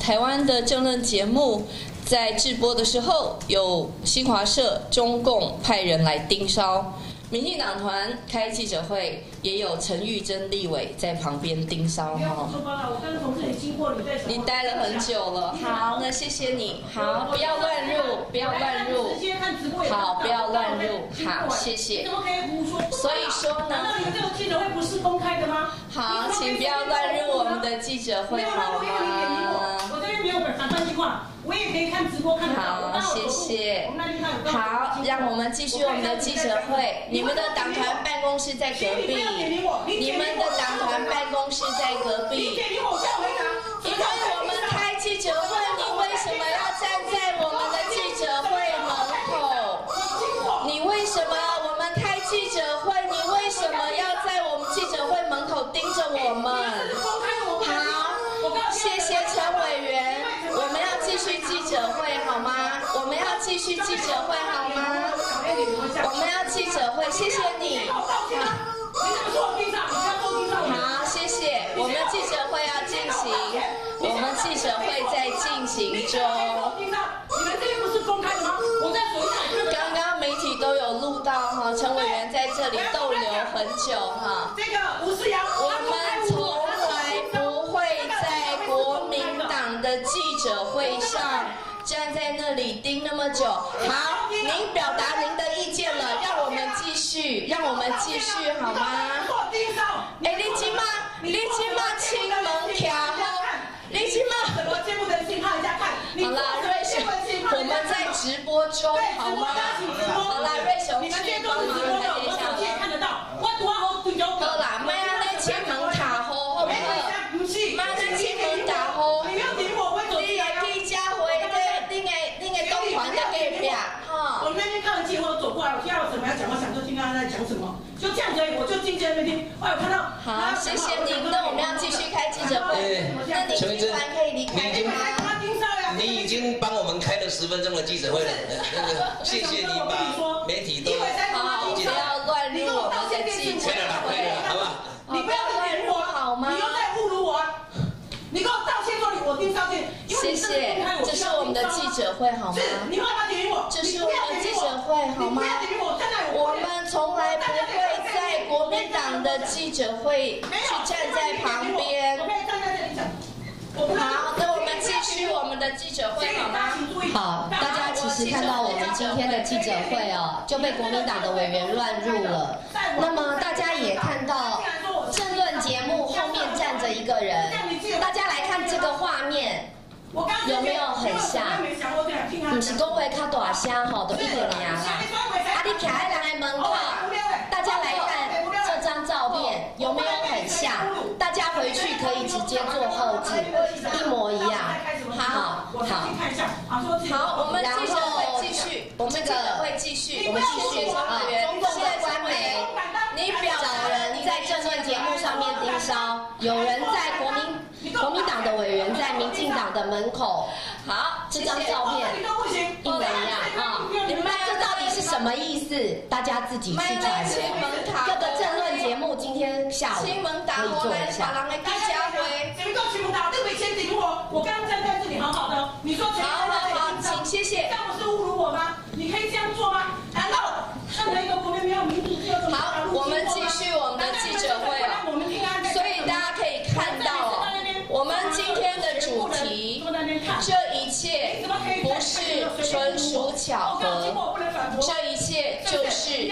台湾的政论节目在直播的时候，有新华社、中共派人来盯梢。民进党团开记者会，也有陈玉珍立委在旁边盯梢哈。你待了很久了，好，那谢谢你。好，不要乱入，不要乱入。好，不要乱入。好，谢谢。所以说呢？难道你们这个记者会不是公开的吗？好，请不要乱入我们的记者会，好吗？我也可以看直播看好，谢谢。好，让我们继续我们的记者会。你们的党团办公室在隔壁。你们的党团办公室在隔壁。们要继续记者会好吗？我们要记者会，谢谢你。好，谢谢。我们记者会要进行，我们记者会在进行中。刚刚媒体都有录到哈，陈委员在这里逗留很久哈。这个吴世阳，我们盯那么久，好，您表达您的意见了，让我们继续，让我们继续好吗？哎，你起码，你起码亲门跳好，你起码。我见不得信，怕人家看。好啦，瑞雄，我们在直播中，好吗？好啦，瑞雄，你们这那边听。哎，我看到。好，谢谢您。那我们要继续开记者会。那你听完可以离开吗？你已经帮我们开了十分钟的记者会了，那个谢谢你把媒体都好，不要乱入我们的记者会，好不好？你不要乱入好吗？你又在侮辱我，你给我道歉说你我听道歉，谢谢，这是我们的记者会好吗？你干嘛点我？这是我们的记者会好吗？我们从来不会在国民党的记者会去站在旁边。好，那我们继续我们的记者会好吗？好，大家其实看到我们今天的记者会哦，就被国民党的委员乱入了。那么大家也看到政论节目后面站着一个人，大家来看这个画面，有没有很像？不是讲话较大声吼，都一定呀啦。啊，你徛在人的门口，大家来看这张照片，有没有很像？大家回去可以直接做后置，一模一样。好，好，好，我们记者会继续，我们记者会继续，我们继续啊。中共的官媒，你找人在政论节目上面盯梢，有人在国民国民党的委员在民进党的门口。好，这张照片一模一样啊！你们是什么意思？大家自己去查。各个政论节目今天下午可以做一下。谁告新闻打？对不起，先顶我。我刚刚站在这里好好的，你说好好好，请谢谢。这样不是侮辱我吗？你可以这样做吗？难道任何一个国民没有民主自由？好，我们继续我们的记者会所以大家可以看到，我们今天的主题，这一切不是纯属巧合，这一切就是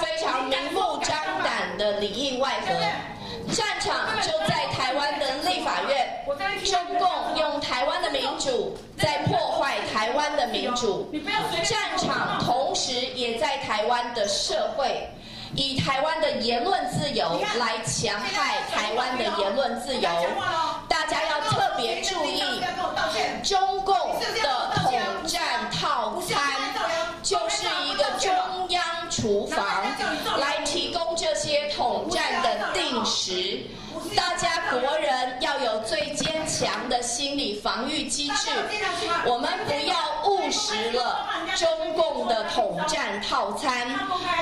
非常明目张胆的里应外合。战场就在台湾的立法院，中共用台湾的民主在破坏台湾的民主，战场同时也在台湾的社会，以台湾的言论自由来强害台湾的言论自由。大家要特别注意，中共心理防御机制。我们不要误食了中共的统战套餐，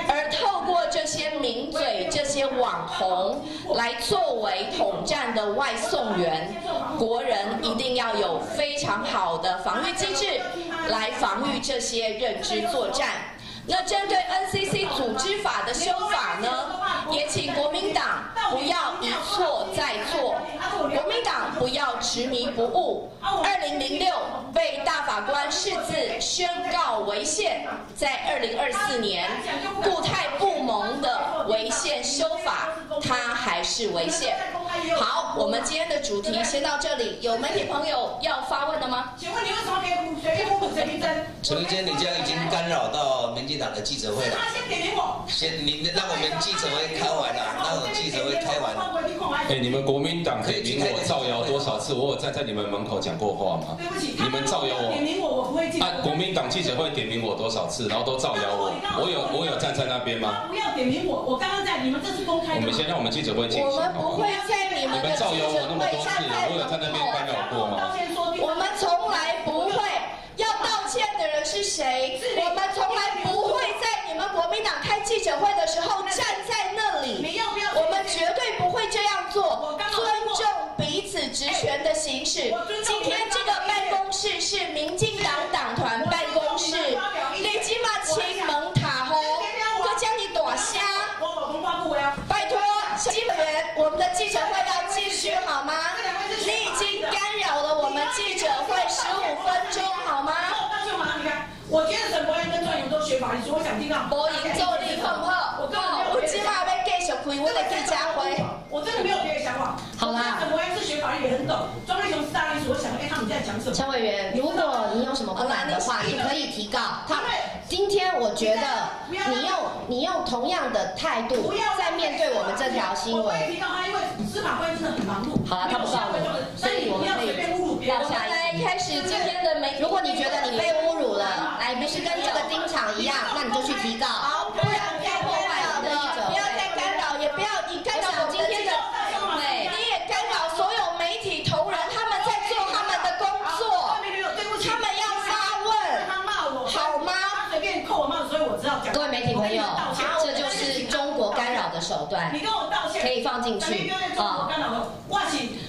而透过这些名嘴、这些网红来作为统战的外送员。国人一定要有非常好的防御机制，来防御这些认知作战。那针对 NCC 组织法的修法呢，也请国民党不要一错再错，国民党不要执迷不悟。二零零六被大法官释字宣告违宪，在二零二四年固态不萌的违宪修法，它还是违宪。好，我们今天的主题先到这里。有媒体朋友要发问的吗？请问你为什么可以随便侮辱陈明真？陈明真，你这样已经干扰到民进党的记者会了。他先点名我。先，你让我们记者会开完了，让我们记者会开完了。哎，你们国民党点名我造谣多少次？我有站在你们门口讲过话吗？对不起，你们造谣我。点名我，我不会记。啊，国民党记者会点名我多少次，然后都造谣我。我有我有站在那边吗？不要点名我，我刚刚在，你们这是公开的。我们先让我们记者会进行。我们不会在你们的记者会站在我有在那边干扰过吗？我们从来不会。要道歉的人是谁？我们从来不会在你们国民党开记者会的时候站在那里。我们绝对不会这样做，尊重彼此职权的行使。今天这个办公室是民进党党团办公室，你起码请蒙塔吼，我叫你躲虾。拜托，基本员，我们的记者会好吗？你已经干扰了我们记者会十五分钟，好吗？我觉得沈博言跟专员都学法律，我想听到。博言做力很好，我好，我今晚要继续开我的记者会。我真的没有别的想法。好啦。沈博言是学法律也很懂，庄瑞雄是大律师，我想哎他们在讲什么？陈委员，如果你有什么不满的话，你可以提告。他今天我觉得你用你用同样的态度在面对我们这条新闻。提到他，因为司法官真的很忙碌。好了，他不告我，所以我们可以到下一开始今天的媒。如果你觉得你被侮辱了。来，不是跟这个丁场一样，那你就去提告。进去。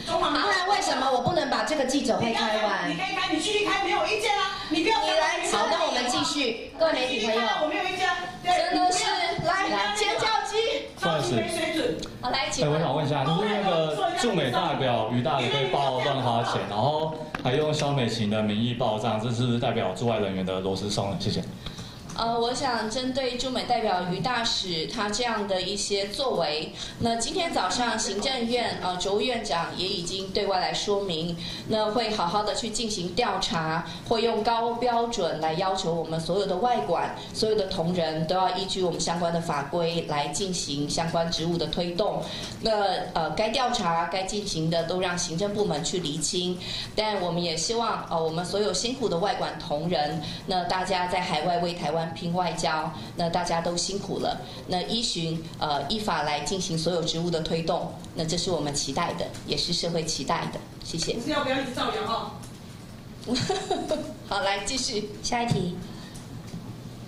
不然为什么我不能把这个记者会开完？你可以开，你继续开，没有意见啊。你不要。你来，好，那我们继续。各位媒体朋友，我没有意见。真的是来尖叫鸡，超级没水准。好，来，请。哎，我想问一下，就是那个驻美代表于大也被爆乱花钱，然后还用肖美琴的名义报账，这是代表驻外人员的螺丝松了。谢谢。呃，我想针对驻美代表于大使他这样的一些作为，那今天早上行政院呃卓院长也已经对外来说明，那会好好的去进行调查，会用高标准来要求我们所有的外管、所有的同仁都要依据我们相关的法规来进行相关职务的推动。那呃，该调查、该进行的都让行政部门去厘清，但我们也希望呃我们所有辛苦的外管同仁，那大家在海外为台湾。拼外交，那大家都辛苦了。那依循呃依法来进行所有职务的推动，那这是我们期待的，也是社会期待的。谢谢。不是要不要一直造谣啊？好，来继续下一题。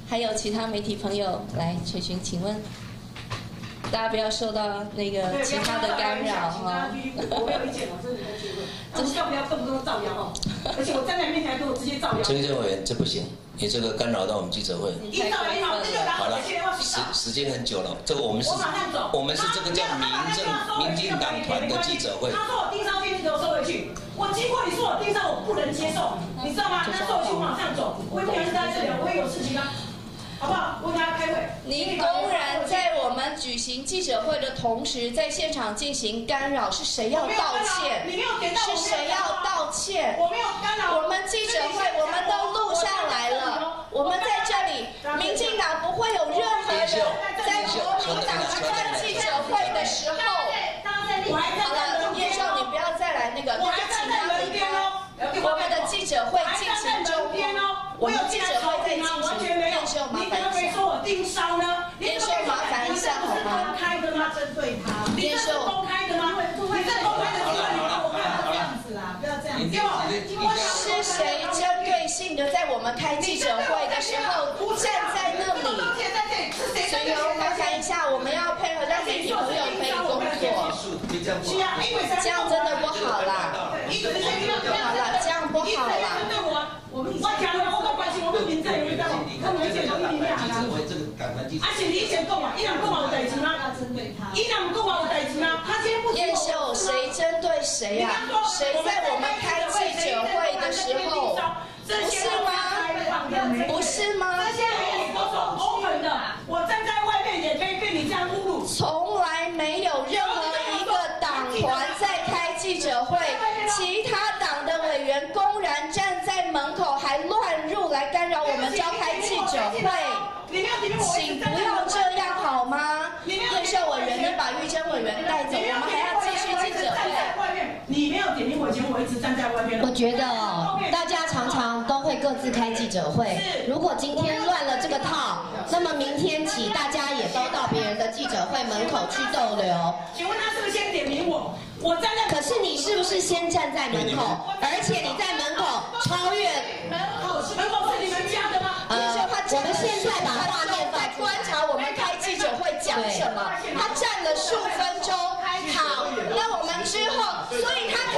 还有其他媒体朋友来垂询，请问，大家不要受到那个其他的干扰哈。我没有意见哦，这是你的结论。就是要不要动不动造谣哦？而且我站在面前跟我直接造谣。陈政委员，这不行。你这个干扰到我们记者会。好了，时时间很久了，这个我们是，我们是这个叫民政民进党团的记者会。他说我盯上电视给我收回去，我经过你说我盯上，我不能接受，你知道吗？那收回去我马上走，我也不想在这里，我也有事情啊。好不好？我给他开会。您公然在我们举行记者会的同时，在现场进行干扰，是谁要道歉？你没有给到是谁要道歉？我没有干扰。我们记者会，我们都录下来了。我们在这里，民进党不会有任何人在国民党开记者会的时候。好了，叶少，你不要再来那个，大家请他离开。我们的记者会进行中，我们记者会在进行。叶秀，麻烦一下。叶秀，麻烦一下好吗？叶秀，公开的吗？你在公开的地方，你跟我不要这样子啦，不要。是谁针对性的在我们开记者会的时候站在那里？所以麻烦一下，我们要配合让媒体朋友可以工作。这样真的不好啦，好了，这样不好啦。我讲了，我都关心我们民政有没有到，我们以前都一定啊。而且你以前讲嘛，伊人讲嘛有代志吗？伊人讲嘛有代志吗？他今天不燕秀，谁针对谁啊？谁在我们开记者会的时候？不是吗？不是吗？这些都是 open 的，我站在外面也可以被你这样侮辱。从来没有任何一个党团在开记者会，其他党的委员公然站在门口，还乱入来干扰我们召开记者会。请不要这样好吗？叶秀委员，你把玉珍委员带走，我们还要继续记者会。你没有点名我前，我一直站在外面。我觉得各自开记者会。如果今天乱了这个套，那么明天起大家也都到别人的记者会门口去逗留。请问他是不是先点名我？我站在。可是你是不是先站在门口？而且你在门口超越门口是门口是你们家的吗？呃，我们现在把画面在观察我们开记者会讲什么。他站了数分钟，好，那我们之后，所以他可